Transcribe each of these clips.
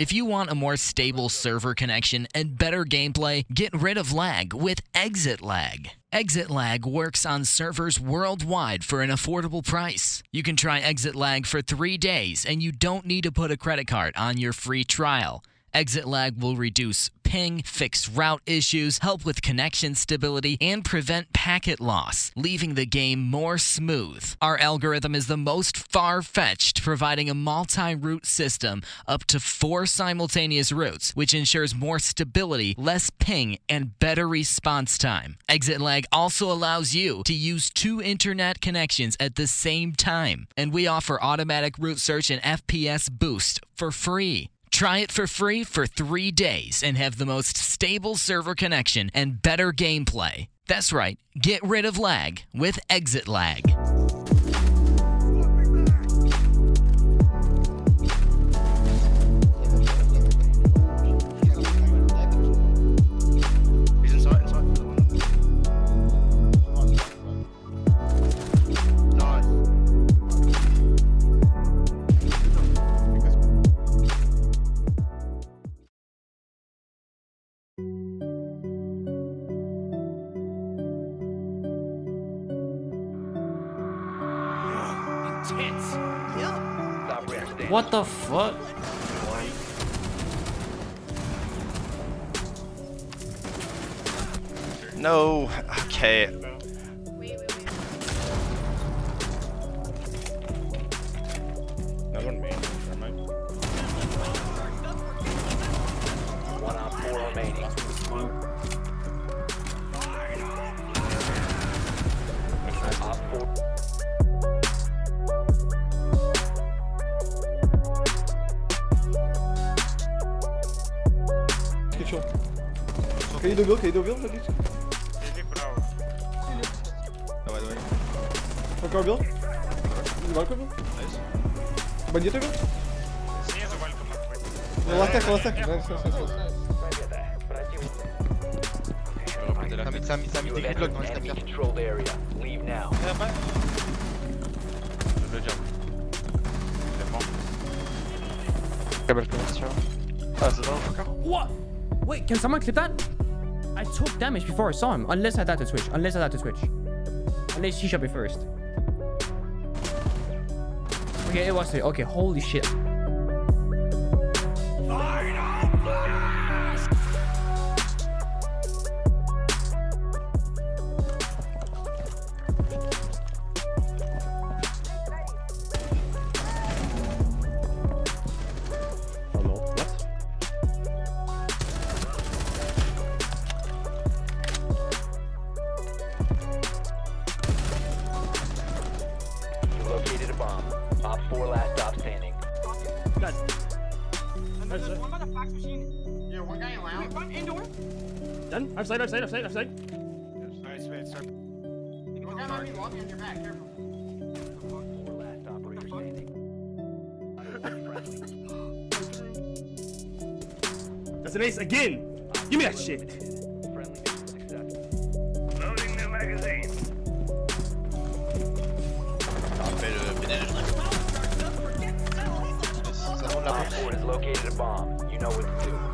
If you want a more stable server connection and better gameplay, get rid of lag with Exit Lag. Exit Lag works on servers worldwide for an affordable price. You can try Exit Lag for three days and you don't need to put a credit card on your free trial. Exit lag will reduce ping, fix route issues, help with connection stability, and prevent packet loss, leaving the game more smooth. Our algorithm is the most far fetched, providing a multi route system up to four simultaneous routes, which ensures more stability, less ping, and better response time. Exit lag also allows you to use two internet connections at the same time, and we offer automatic route search and FPS boost for free. Try it for free for three days and have the most stable server connection and better gameplay. That's right, get rid of lag with Exit Lag. What the fuck? No. Okay. Kan je door Kan je door Wil? Zeg iets. Давай, давай. Какой Wil? Валька Wil? Бандиты Wil? Ну, ластек, ластек. Да, все, все, все. Сами, сами, сами, You ты have блок, entered он enemy там controlled area. Leave now. Le job. What? Wait, can someone clip that? I took damage before I saw him. Unless I died to Twitch. Unless I died to Twitch. Unless he shot me first. Okay, it was it. Okay, holy shit. Done. Outside, outside, outside, outside. Four last operator standing. That's an ace again. Give me that shit. Friendly mission successful. fait le pédage. Ça monte la Op porte. four has located a bomb. You know what to do.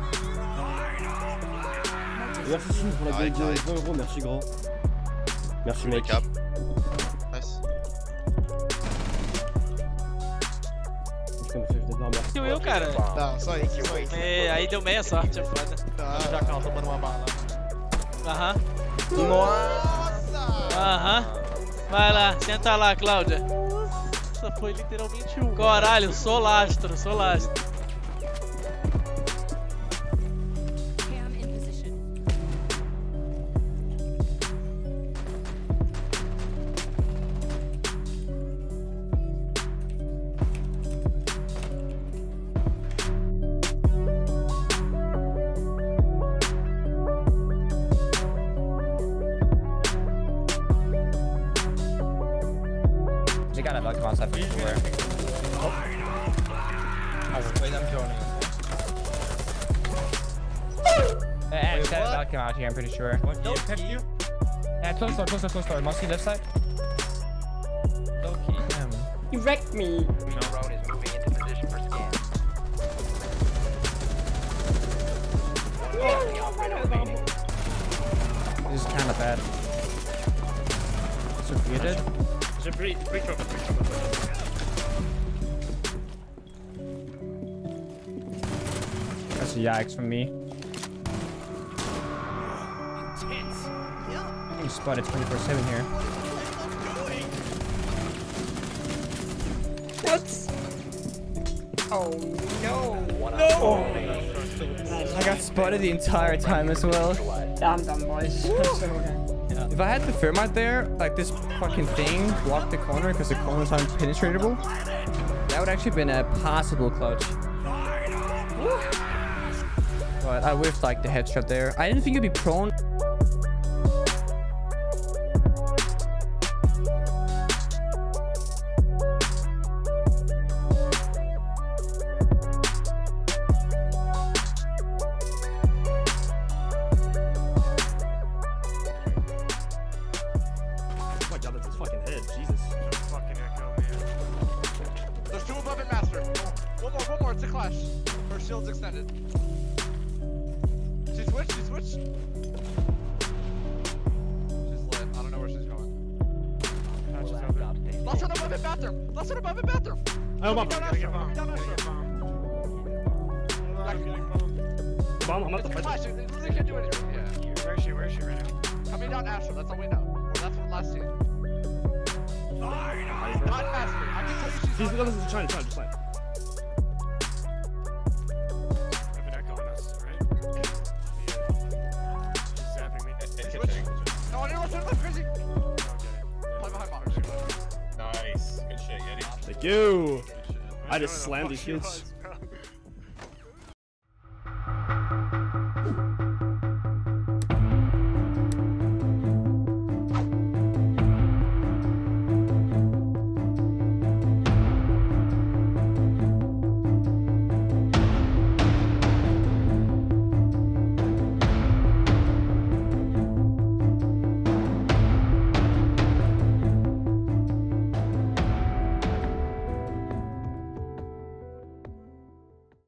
Merci Chine pour la Arrête, gagne de arrête. 20 euros, merci grand. Merci mec. Cap. Nice. Merci. Deu eu, cara. Não, só isso, só isso. É, aí deu meia sorte, é foda. Ah, já calma, tomando uma bala. Aham, Nossa! aham. Vai lá, senta lá, Cláudia. Nossa, foi literalmente um. Coralho, sou lastro, got a bug concept everywhere. Wait, I'm joining. Eh, uh, bug came out here, I'm pretty sure. What? You kept you? Yeah, close door, close door, close door. Must see left side. Okay. Damn. You wrecked me! Drone is moving into position for scan. This is kind of bad. Sophia dead? There's a breach, breach over, breach over. That's a yikes from me. You spotted 24-7 here. One op four remaining. I got spotted the entire time as well. I'm done, boys. If I had the thermite there, like this fucking thing blocked the corner because the corners aren't penetratable, that would actually been a possible clutch. But I whiffed like the headshot there. I didn't think you'd be prone. More, one more. It's a clash. Her shield's extended. She switched, she switched. She's lit. I don't know where she's going. Four last stop standing. Last one above it, bathroom. Last one above it, bathroom. Oh, bomb. Down Gotta get Astro. bomb. Down Gotta Astro. bomb. Bomb, I'm not It's the a clash. They literally can't do anything. Yeah. Where is she? Where is she right now? Coming down Astro. That's all we know. Well, that's from last scene. Not Master. I can tell you she's He's not. listen to China, China, just like. You. I just slammed these kids.